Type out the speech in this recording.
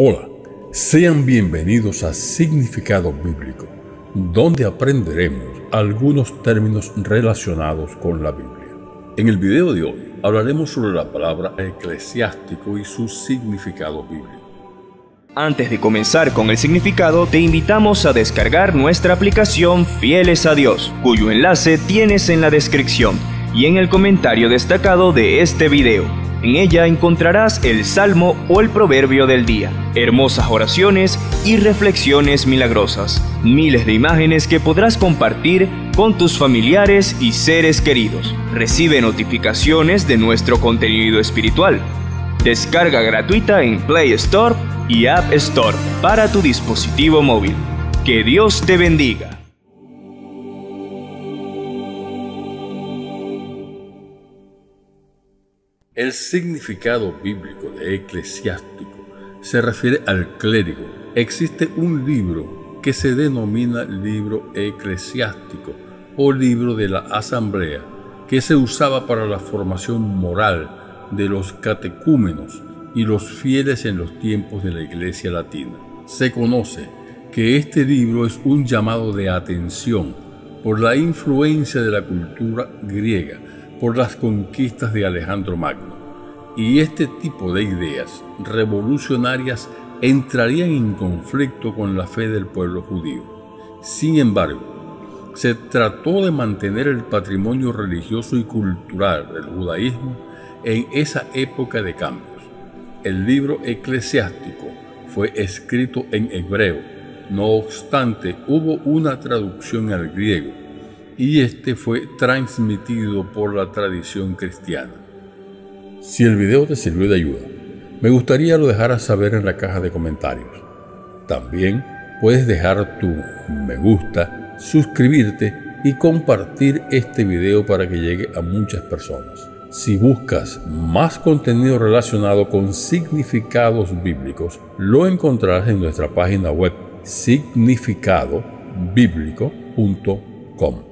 Hola, sean bienvenidos a Significado Bíblico, donde aprenderemos algunos términos relacionados con la Biblia. En el video de hoy hablaremos sobre la palabra eclesiástico y su significado bíblico. Antes de comenzar con el significado, te invitamos a descargar nuestra aplicación Fieles a Dios, cuyo enlace tienes en la descripción y en el comentario destacado de este video. En ella encontrarás el salmo o el proverbio del día, hermosas oraciones y reflexiones milagrosas, miles de imágenes que podrás compartir con tus familiares y seres queridos. Recibe notificaciones de nuestro contenido espiritual. Descarga gratuita en Play Store y App Store para tu dispositivo móvil. Que Dios te bendiga. El significado bíblico de eclesiástico se refiere al clérigo. Existe un libro que se denomina libro eclesiástico o libro de la asamblea que se usaba para la formación moral de los catecúmenos y los fieles en los tiempos de la iglesia latina. Se conoce que este libro es un llamado de atención por la influencia de la cultura griega por las conquistas de Alejandro Magno. Y este tipo de ideas revolucionarias entrarían en conflicto con la fe del pueblo judío. Sin embargo, se trató de mantener el patrimonio religioso y cultural del judaísmo en esa época de cambios. El libro eclesiástico fue escrito en hebreo, no obstante hubo una traducción al griego y este fue transmitido por la tradición cristiana. Si el video te sirvió de ayuda, me gustaría lo dejaras saber en la caja de comentarios. También puedes dejar tu me gusta, suscribirte y compartir este video para que llegue a muchas personas. Si buscas más contenido relacionado con significados bíblicos, lo encontrarás en nuestra página web significadobíblico.com.